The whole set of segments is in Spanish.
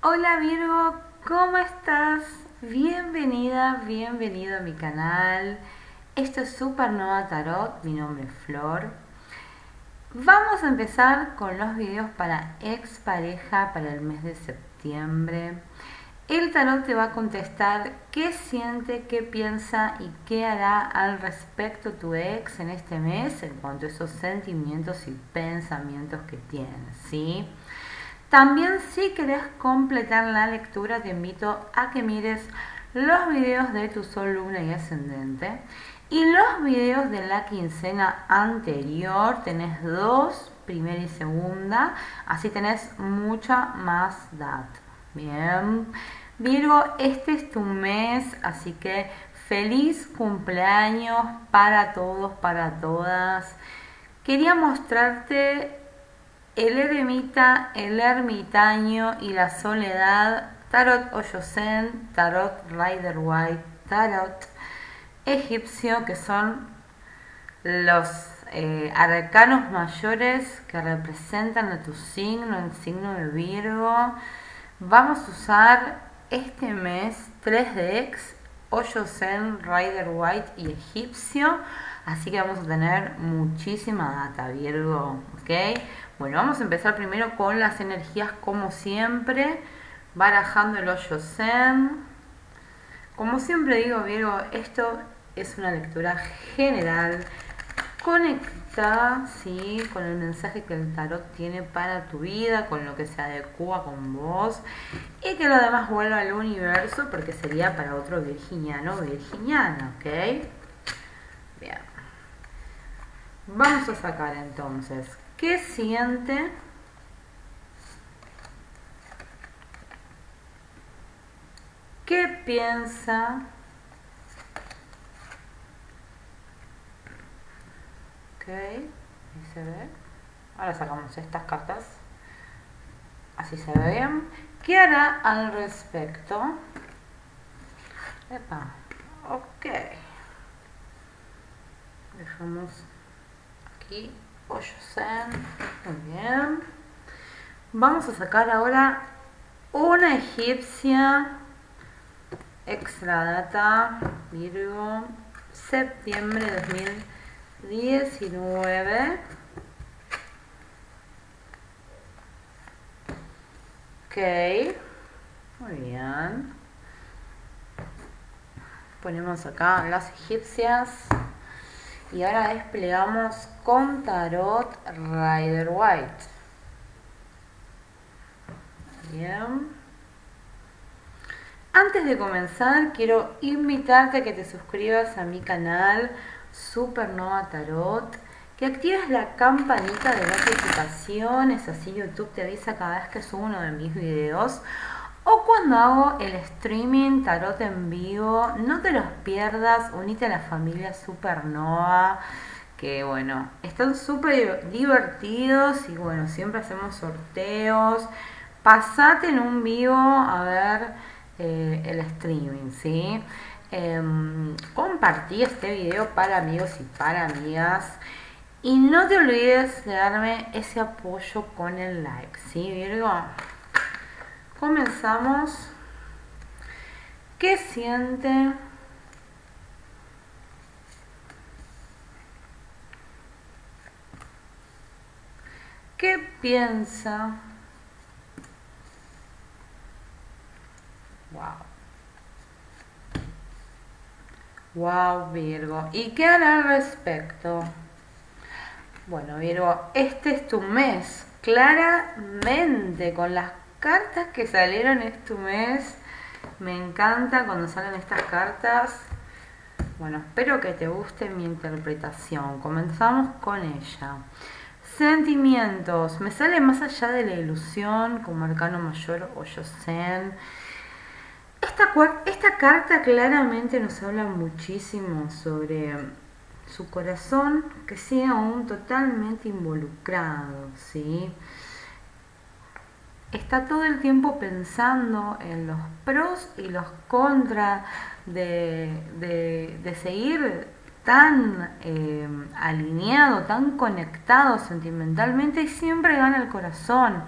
Hola Virgo, ¿cómo estás? Bienvenida, bienvenido a mi canal. Esto es Supernova Tarot, mi nombre es Flor. Vamos a empezar con los videos para expareja para el mes de septiembre. El tarot te va a contestar qué siente, qué piensa y qué hará al respecto tu ex en este mes en cuanto a esos sentimientos y pensamientos que tienes, ¿sí? También si querés completar la lectura te invito a que mires los videos de tu sol, luna y ascendente y los videos de la quincena anterior. Tenés dos, primera y segunda, así tenés mucha más data. Bien, Virgo, este es tu mes, así que feliz cumpleaños para todos, para todas. Quería mostrarte el eremita, el ermitaño y la soledad, Tarot Oyosen, Tarot Rider White, Tarot egipcio, que son los eh, arcanos mayores que representan a tu signo, el signo de Virgo. Vamos a usar este mes 3 de X, Oyosen, Rider White y egipcio. Así que vamos a tener muchísima data, Virgo. ¿Ok? Bueno, vamos a empezar primero con las energías como siempre, barajando el hoyo zen. Como siempre digo, Virgo, esto es una lectura general, conectada ¿sí? con el mensaje que el tarot tiene para tu vida, con lo que se adecua con vos y que lo demás vuelva al universo porque sería para otro virginiano o virginiana, ¿ok? Bien. Vamos a sacar entonces ¿Qué siente? ¿Qué piensa? Ok, ahí se ve. Ahora sacamos estas cartas. Así se ve bien. ¿Qué hará al respecto? Epa, ok. Dejamos aquí muy bien. Vamos a sacar ahora una egipcia. Extra data Virgo. Septiembre de 2019 ok. Muy bien. Ponemos acá las egipcias y ahora desplegamos con Tarot Rider White. Bien. Antes de comenzar, quiero invitarte a que te suscribas a mi canal Supernova Tarot, que actives la campanita de notificaciones, así YouTube te avisa cada vez que subo uno de mis videos o cuando hago el streaming tarot en vivo, no te los pierdas, unite a la familia Supernova, que bueno, están súper divertidos y bueno, siempre hacemos sorteos. Pasate en un vivo a ver eh, el streaming, ¿sí? Em, compartí este video para amigos y para amigas. Y no te olvides de darme ese apoyo con el like, ¿sí, Virgo? Comenzamos. ¿Qué siente? ¿Qué piensa? Wow. Wow, Virgo. ¿Y qué hará al respecto? Bueno, Virgo, este es tu mes. Claramente, con las cartas que salieron este mes. Me encanta cuando salen estas cartas. Bueno, espero que te guste mi interpretación. Comenzamos con ella. Sentimientos. Me sale más allá de la ilusión, como arcano mayor o Yosen. Esta, carta claramente nos habla muchísimo sobre su corazón que sea aún totalmente involucrado, ¿sí? Está todo el tiempo pensando en los pros y los contras de, seguir tan eh, alineado, tan conectado sentimentalmente y siempre gana el corazón.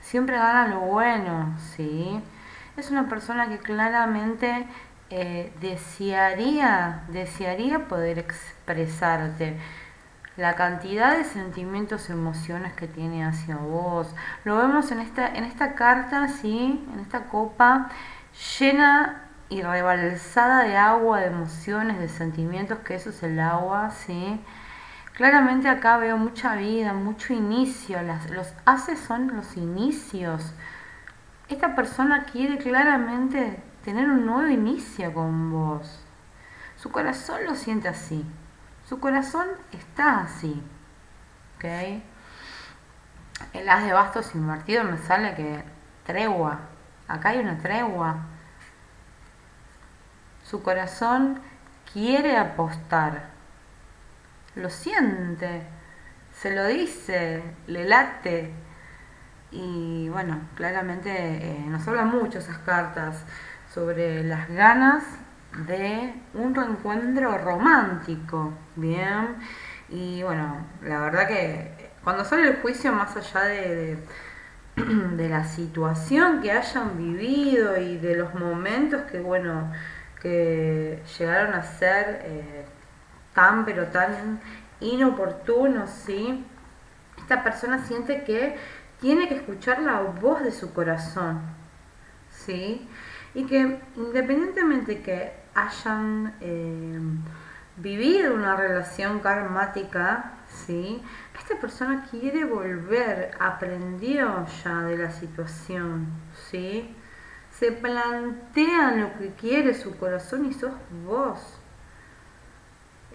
siempre gana lo bueno, ¿sí? Es una persona que claramente eh, desearía, desearía poder expresarte la cantidad de sentimientos, emociones que tiene hacia vos. Lo vemos en esta, en esta carta, ¿sí? En esta copa llena y rebalsada de agua, de emociones, de sentimientos, que eso es el agua, ¿sí? Claramente acá veo mucha vida, mucho inicio. Las, los haces son los inicios. Esta persona quiere claramente tener un nuevo inicio con vos. Su corazón lo siente así. Su corazón está así. ¿Ok? El as de bastos invertido me sale que tregua. Acá hay una tregua. Su corazón quiere apostar. Lo siente. Se lo dice. Le late. Y bueno, claramente eh, nos habla mucho esas cartas sobre las ganas de un reencuentro romántico, ¿bien? Y bueno, la verdad que cuando sale el juicio, más allá de, de, la situación que hayan vivido y de los momentos que, bueno, que llegaron a ser eh, tan, pero tan inoportunos, ¿sí? Esta persona siente que tiene que escuchar la voz de su corazón, ¿sí? Y que independientemente que hayan eh, vivido una relación karmática, ¿sí? Esta persona quiere volver, aprendió ya de la situación, ¿sí? Se plantea lo que quiere su corazón y sos vos.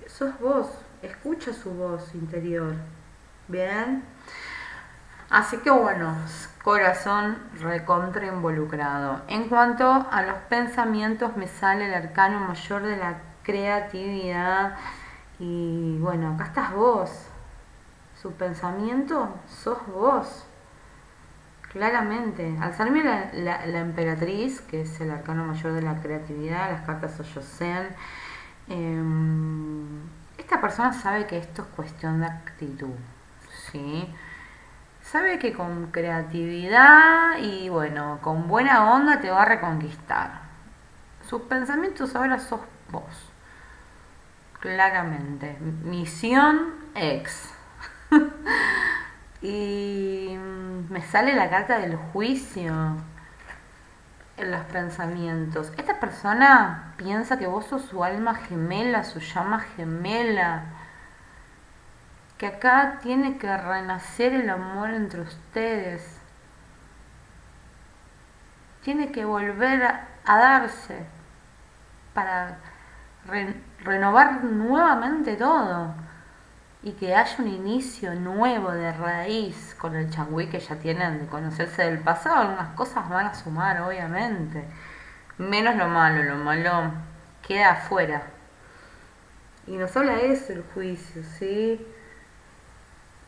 Sos vos, escucha su voz interior. ¿Bien? Así que bueno, corazón recontra involucrado. En cuanto a los pensamientos, me sale el arcano mayor de la creatividad. Y bueno, acá estás vos. Su pensamiento sos vos. Claramente. Al salirme la, emperatriz, que es el arcano mayor de la creatividad, las cartas Oyosen, eh, esta persona sabe que esto es cuestión de actitud. ¿sí? Sabe que con creatividad y bueno, con buena onda te va a reconquistar. Sus pensamientos ahora sos vos. Claramente. Misión ex. y me sale la carta del juicio en los pensamientos. Esta persona piensa que vos sos su alma gemela, su llama gemela que acá tiene que renacer el amor entre ustedes. Tiene que volver a, darse para renovar nuevamente todo y que haya un inicio nuevo de raíz con el changüí que ya tienen de conocerse del pasado. Algunas cosas van a sumar, obviamente. Menos lo malo, lo malo queda afuera. Y nos habla eso el juicio, ¿sí?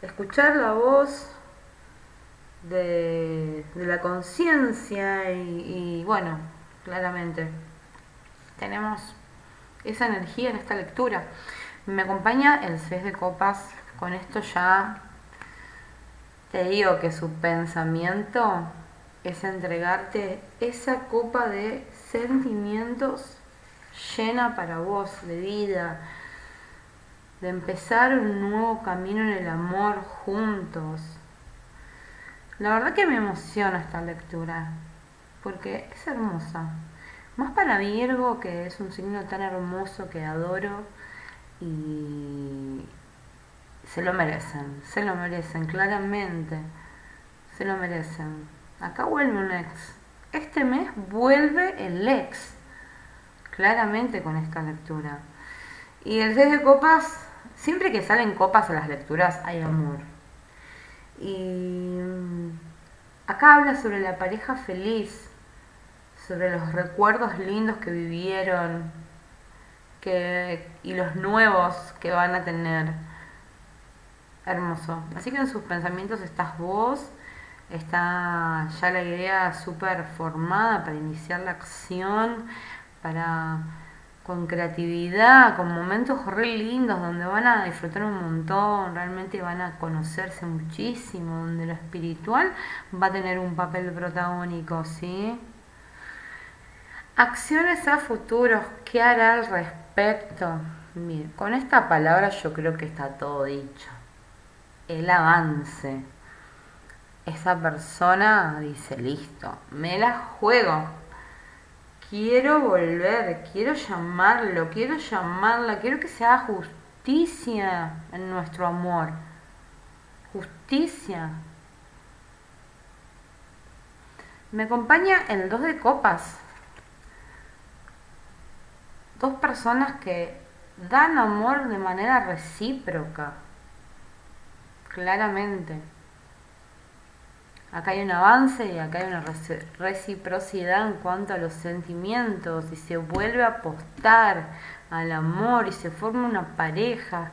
Escuchar la voz de, la conciencia y, bueno, claramente tenemos esa energía en esta lectura. Me acompaña el 6 de copas, con esto ya te digo que su pensamiento es entregarte esa copa de sentimientos llena para vos, de vida, de empezar un nuevo camino en el amor juntos. La verdad que me emociona esta lectura, porque es hermosa. Más para Virgo, que es un signo tan hermoso que adoro y se lo merecen, se lo merecen, claramente, se lo merecen. Acá vuelve un ex. Este mes vuelve el ex, claramente con esta lectura. Y el 6 de copas siempre que salen copas a las lecturas hay amor. Y mm, acá habla sobre la pareja feliz, sobre los recuerdos lindos que vivieron que, y los nuevos que van a tener. Hermoso. Así que en sus pensamientos estás vos, está ya la idea súper formada para iniciar la acción, para con creatividad, con momentos re lindos donde van a disfrutar un montón, realmente van a conocerse muchísimo, donde lo espiritual va a tener un papel protagónico, ¿sí? Acciones a futuros, ¿qué hará al respecto? Bien, con esta palabra yo creo que está todo dicho. El avance. Esa persona dice, listo, me la juego quiero volver, quiero llamarlo, quiero llamarla, quiero que se haga justicia en nuestro amor. Justicia. Me acompaña el dos de copas. Dos personas que dan amor de manera recíproca. Claramente. Acá hay un avance y acá hay una reciprocidad en cuanto a los sentimientos y se vuelve a apostar al amor y se forma una pareja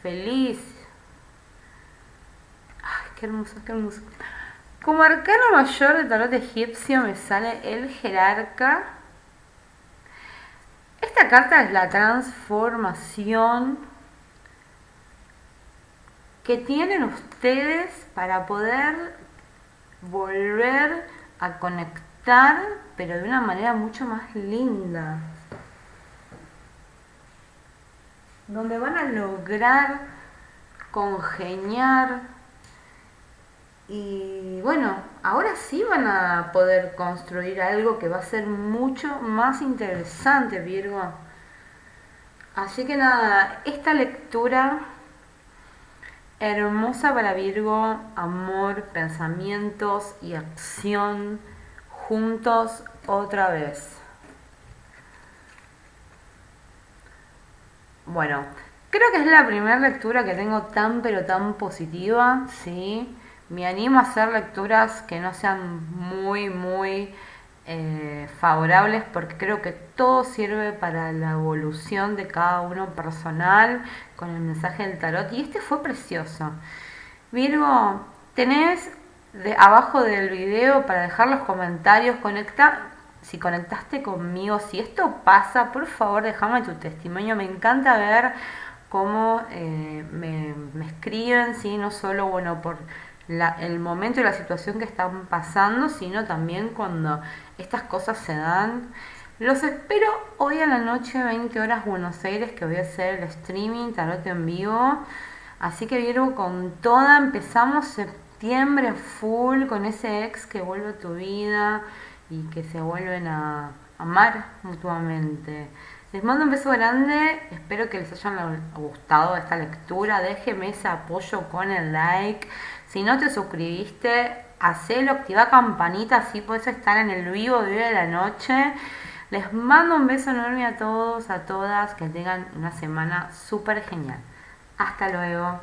feliz. Ay, qué hermoso, qué hermoso. Como arcano mayor de tarot egipcio me sale el jerarca. Esta carta es la transformación que tienen ustedes para poder volver a conectar, pero de una manera mucho más linda. Donde van a lograr congeniar y bueno, ahora sí van a poder construir algo que va a ser mucho más interesante, Virgo. Así que nada, esta lectura Hermosa para Virgo, amor, pensamientos y acción juntos otra vez. Bueno, creo que es la primera lectura que tengo tan pero tan positiva, ¿sí? Me animo a hacer lecturas que no sean muy, muy eh, favorables porque creo que todo sirve para la evolución de cada uno personal con el mensaje del tarot y este fue precioso. Virgo, tenés de abajo del video para dejar los comentarios, conecta si conectaste conmigo, si esto pasa, por favor déjame tu testimonio, me encanta ver cómo eh, me, escriben, ¿sí? no solo bueno por el momento y la situación que están pasando, sino también cuando estas cosas se dan. Los espero hoy a la noche, 20 horas Buenos Aires, que voy a hacer el streaming, tarot en vivo. Así que Virgo, con toda, empezamos septiembre full con ese ex que vuelve a tu vida y que se vuelven a amar mutuamente. Les mando un beso grande, espero que les haya gustado esta lectura, déjenme ese apoyo con el like. Si no te suscribiste, hacelo, activa campanita, así puedes estar en el vivo de la noche. Les mando un beso enorme a todos, a todas, que tengan una semana súper genial. Hasta luego.